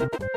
you